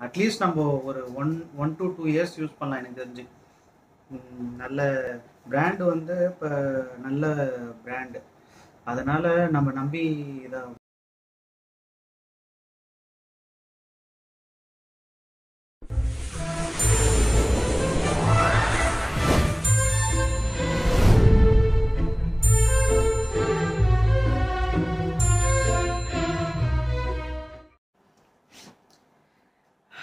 At least நம்ம ஒரு one one to two years use பண்ணலாம் எனக்கு தெரிஞ்சு. நல்ல பிராண்டு வந்து இப்போ நல்ல பிராண்டு அதனால் நம்ம நம்பி இதை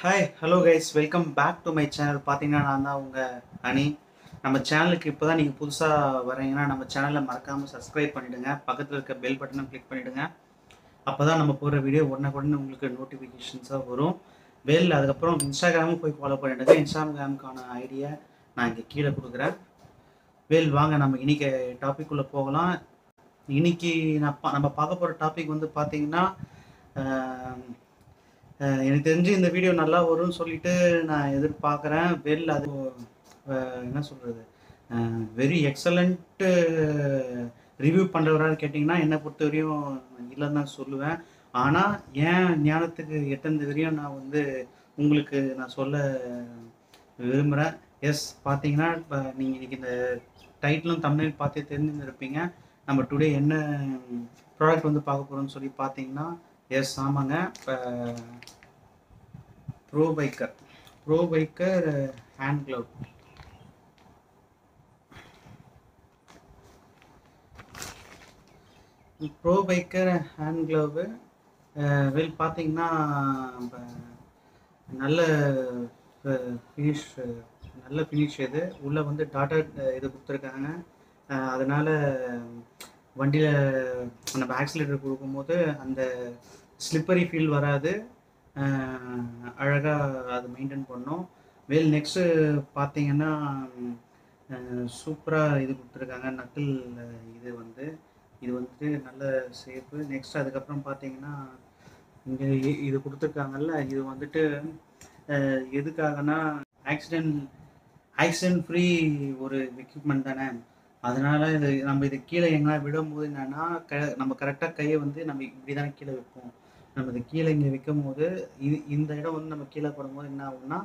hi hello guys welcome back to my channel பார்த்தீங்கன்னா நான் தான் உங்கள் அணி நம்ம சேனலுக்கு இப்போ தான் நீங்கள் புதுசாக வரீங்கன்னா நம்ம சேனலை மறக்காமல் சப்ஸ்கிரைப் பண்ணிவிடுங்க பக்கத்தில் இருக்க பெல் பட்டனை கிளிக் பண்ணிவிடுங்க அப்போ தான் நம்ம போகிற வீடியோ உடனே உடனே உங்களுக்கு நோட்டிஃபிகேஷன்ஸாக வரும். வெல் அதுக்கப்புறம் இன்ஸ்டாகிராமும் போய் ஃபாலோ பண்ணிவிடுங்க இன்ஸ்டாகிராமுக்கான ஐடியா நான் இங்கே கீழே கொடுக்குறேன். வெல் வாங்க நம்ம இன்னைக்கு டாபிக் போகலாம். இன்னைக்கு நான் பா- நம்ம பார்க்க போகிற டாபிக் வந்து பார்த்தீங்கன்னா எனக்கு தெரிஞ்சு இந்த வீடியோ நல்லா வரும்னு சொல்லிட்டு நான் எதிர்பார்க்குறேன். வெல் அது என்ன சொல்கிறது வெரி எக்ஸலண்ட்டு ரிவ்யூ பண்ணுறவராக கேட்டிங்கன்னா என்னை பொறுத்தவரையும் இல்லைன்னு தான் சொல்லுவேன். ஆனால் ஏன் ஞானத்துக்கு எட்டந்த வரையும் நான் வந்து உங்களுக்கு நான் சொல்ல விரும்புகிறேன் எஸ் பார்த்தீங்கன்னா இப்போ நீங்கள் இன்றைக்கி இந்த டைட்டிலும் தமிழில் பார்த்தே தெரிஞ்சுருப்பீங்க நம்ம டுடே என்ன ப்ராடக்ட் வந்து பார்க்க போகிறோம்னு சொல்லி பார்த்தீங்கன்னா எஸ் ஆமாங்க. இப்போ pro biker pro biker hand glove pro biker hand glove well பார்த்தீங்கன்னா நல்ல ஃபினிஷ் நல்ல ஃபினிஷ் இது. உள்ளே வந்து டாட்டா இது கொடுத்துருக்காங்க. அதனால் அதனால வண்டியில் நம்ம ஆக்சிலேட்டர் கொடுக்கும்போது அந்த ஸ்லிப்பரி ஃபீல் வராது. அழகாக அது மெயின்டைன் பண்ணோம். வேல் நெக்ஸ்ட்டு பார்த்தீங்கன்னா சூப்பராக இது கொடுத்துருக்காங்க. நக்கிள் இது வந்து. இது வந்துட்டு நல்ல சேஃபு நெக்ஸ்ட் அதுக்கப்புறம் பார்த்தீங்கன்னா இங்கே இது கொடுத்துருக்காங்கல்ல இது வந்துட்டு எதுக்காகனா ஆக்சிடென்ட் ஆக்சிடென்ட் ஃப்ரீ ஒரு எக்யூப்மெண்ட் தானே. அதனால இது நம்ம இது கீழே எங்கன்னா விடும்போது என்னன்னா க நம்ம கரெக்டாக கையை வந்து நம்ம இப்படி தானே கீழே வைப்போம். நம்ம இது கீழே இங்கே வைக்கும் போது இது இந்த இடம் வந்து நம்ம கீழே போடும்போது என்ன ஆகும்னா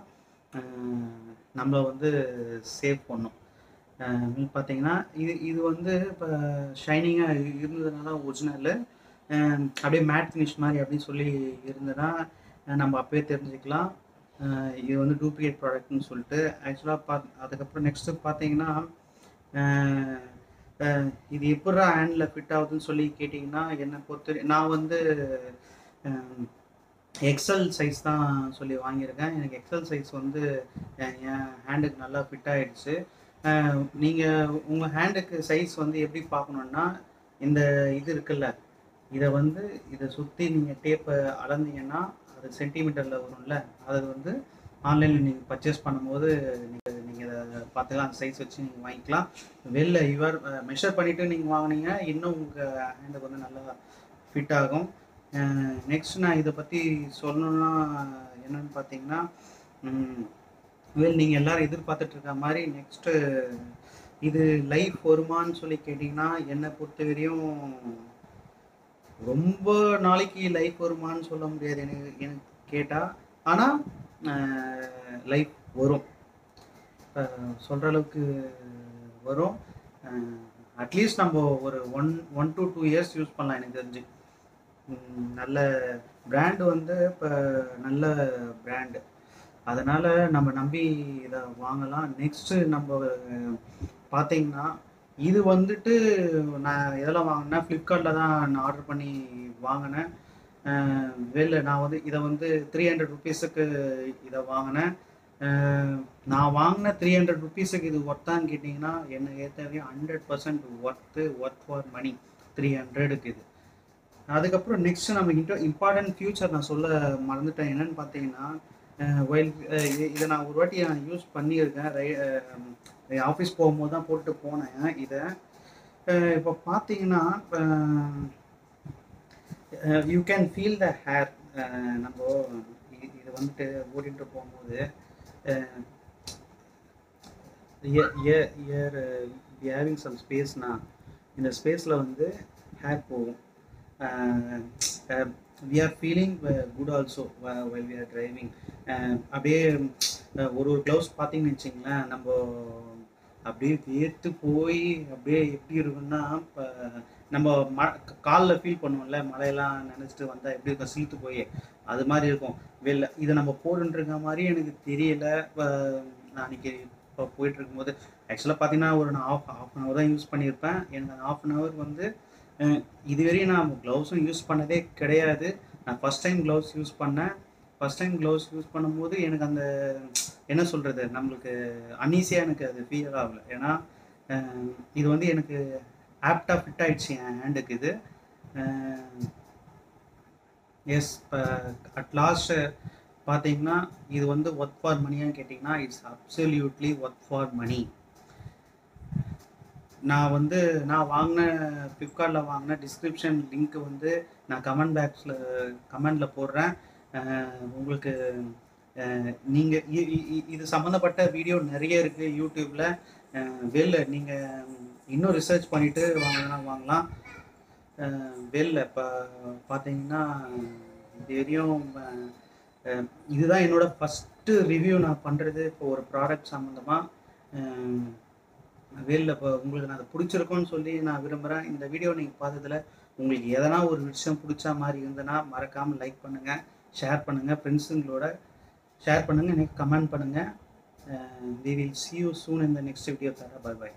நம்மளை வந்து சேவ் பண்ணும். பார்த்தீங்கன்னா இது இது வந்து இப்போ ஷைனிங்காக இருந்ததுனால ஒரிஜினலு அப்படியே மேட் ஃபினிஷ் மாதிரி அப்படின்னு சொல்லி இருந்ததுன்னா நம்ம அப்பயே தெரிஞ்சுக்கலாம். இது வந்து டூப்ளிகேட் ப்ராடக்ட்னு சொல்லிட்டு. ஆக்சுவலாக பா அதுக்கப்புறம் நெக்ஸ்ட்டு பார்த்தீங்கன்னா இது எப்படா ஹேண்டில் ஃபிட் ஆகுதுன்னு சொல்லி கேட்டிங்கன்னா என்னை பொறுத்த நான் வந்து எக்ஸல் சைஸ் தான் சொல்லி வாங்கியிருக்கேன். எனக்கு எக்ஸல் சைஸ் வந்து என் ஹேண்டுக்கு நல்லா ஃபிட் ஆகிடுச்சு நீங்கள் உங்கள் ஹேண்டுக்கு சைஸ் வந்து எப்படி பார்க்கணுன்னா இந்த இது இருக்குல்ல இதை வந்து இதை சுற்றி நீங்கள் டேப்பை அளந்தீங்கன்னா அது சென்டிமீட்டரில் வரும்ல அது வந்து ஆன்லைனில் நீங்கள் பர்ச்சேஸ் பண்ணும்போது நீங்கள் பார்த்துக்கலாம் அந்த சைஸ் வச்சு நீங்கள் வாங்கிக்கலாம். வெளில இவர் மெஷர் பண்ணிவிட்டு நீங்கள் வாங்குனீங்க இன்னும் உங்கள் ஹேண்டுக்கு வந்து நல்லா ஃபிட் ஆகும். நெக்ஸ்ட் நான் இதை பற்றி சொல்லணும்னா என்னென்னு பார்த்தீங்கன்னா வெல் நீங்கள் எல்லோரும் எதிர்பார்த்துட்டு இருக்க மாதிரி நெக்ஸ்ட்டு இது லைஃப் வருமான்னு சொல்லி கேட்டிங்கன்னா என்னை பொறுத்தவரையும் ரொம்ப நாளைக்கு லைஃப் வருமான்னு சொல்ல முடியாது எனக்கு எனக்கு கேட்டால் ஆனால் லைஃப் வரும். சொல்கிற அளவுக்கு வரும். அட்லீஸ்ட் நம்ம ஒரு one one to two years use பண்ணலாம் எனக்கு தெரிஞ்சு. நல்ல பிராண்டு வந்து இப்போ நல்ல பிராண்டு அதனால் நம்ம நம்பி இதை வாங்கலாம். நெக்ஸ்ட்டு நம்ம பார்த்தீங்கன்னா இது வந்துட்டு நான் எதில் வாங்கினேன் ஃப்ளிப்கார்ட்டில் தான் நான் ஆர்டர் பண்ணி வாங்கினேன். வெளில நான் வந்து இதை வந்து த்ரீ ஹண்ட்ரட் ருபீஸுக்கு இதை வாங்கினேன். நான் வாங்கின த்ரீ ஹண்ட்ரட் ருபீஸுக்கு இது ஒர்த்தான்னு கேட்டிங்கன்னா எனக்கு ஏற்றவையும் hundred percent worth worth for money three ஹண்ட்ரடுக்கு இது. அதுக்கப்புறம் நெக்ஸ்ட் நம்ம இன்டோ இம்பார்ட்டன்ட் ஃபியூச்சர் நான் சொல்ல மறந்துட்டேன். என்னன்னு பார்த்தீங்கன்னா ஒயில் இதை நான் ஒரு வாட்டி நான் யூஸ் பண்ணியிருக்கேன். ரை ஆஃபீஸ் போகும்போது தான் போட்டு போனேன். இதை இப்போ பார்த்தீங்கன்னா you can feel the hair நம்ம இது வந்துட்டு ஓடிட்டு போகும்போது இயர் ஹேவிங் சம் ஸ்பேஸ்னா இந்த ஸ்பேஸில் வந்து ஹேர் போகும். We are feeling good also well we are driving அப்படியே ஒரு ஒரு க்ளவுஸ் பார்த்தீங்கன்னு வச்சிங்களேன் நம்ம அப்படியே வேர்த்து போய் அப்படியே எப்படி இருக்குன்னா இப்போ நம்ம ம காலில் ஃபீல் பண்ணுவோம்ல மழையெல்லாம் நினச்சிட்டு வந்தால் எப்படி இருக்கும் சிலுத்து போய். அது மாதிரி இருக்கும். வெளில இதை நம்ம போடுன்றிருக்க மாதிரி எனக்கு தெரியல. நான் அன்றைக்கி இப்போ போயிட்டு இருக்கும்போது ஆக்சுவலாக பார்த்தீங்கன்னா ஒரு நான் ஆஃப் ஆஃப் அன் ஹவர் தான் யூஸ் பண்ணியிருப்பேன். எனக்கு அந்த ஆஃப் அன் ஹவர் வந்து இதுவரையும் நான் க்ளவுஸும் யூஸ் பண்ணதே கிடையாது. நான் ஃபஸ்ட் டைம் க்ளவுஸ் யூஸ் பண்ணேன். ஃபஸ்ட் டைம் க்ளவுஸ் யூஸ் பண்ணும்போது எனக்கு அந்த என்ன சொல்கிறது நம்மளுக்கு அன்ஈஸியாக எனக்கு அது ஃபீல் ஆகலை. ஏன்னா இது வந்து எனக்கு ஆப்டாக ஃபிட் ஆகிடுச்சு என் ஹேண்டுக்கு இது. எஸ் இப்போ அட் லாஸ்ட் பார்த்தீங்கன்னா இது வந்து ஒர்க் ஃபார் மணியான்னு கேட்டிங்கன்னா it's absolutely work for money நான் வந்து நான் வாங்கின ஃப்ளிப்கார்ட்டில் வாங்கின டிஸ்கிரிப்ஷன் லிங்க் வந்து நான் கமெண்ட் பாக்ஸில் கமெண்டில் போடுறேன். உங்களுக்கு நீங்கள் இது சம்மந்தப்பட்ட வீடியோ நிறைய இருக்குது யூடியூப்பில் வெளில நீங்கள் இன்னும் ரிசர்ச் பண்ணிவிட்டு வாங்கினா வாங்கலாம். வெளில. இப்போ பார்த்தீங்கன்னா இது வரையும் இதுதான் என்னோட ஃபஸ்ட்டு ரிவ்யூ நான் பண்ணுறது இப்போ ஒரு ப்ராடக்ட் சம்மந்தமாக வெளில இப்போ உங்களுக்கு நான் அதை பிடிச்சிருக்கோன்னு சொல்லி நான் விரும்புகிறேன் இந்த வீடியோ நீங்கள் பார்த்ததில் உங்களுக்கு எதனா ஒரு விஷயம் பிடிச்ச மாதிரி இருந்ததுன்னா மறக்காமல் லைக் பண்ணுங்கள் ஷேர் பண்ணுங்கள் ஃப்ரெண்ட்ஸுங்களோட ஷேர் பண்ணுங்கள் எனக்கு கமெண்ட் பண்ணுங்கள் we will see you soon இந்த நெக்ஸ்ட் வீடியோ தர பை பை